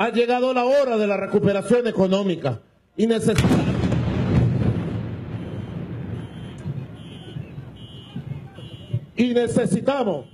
ha llegado la hora de la recuperación económica y necesitamos... Y necesitamos...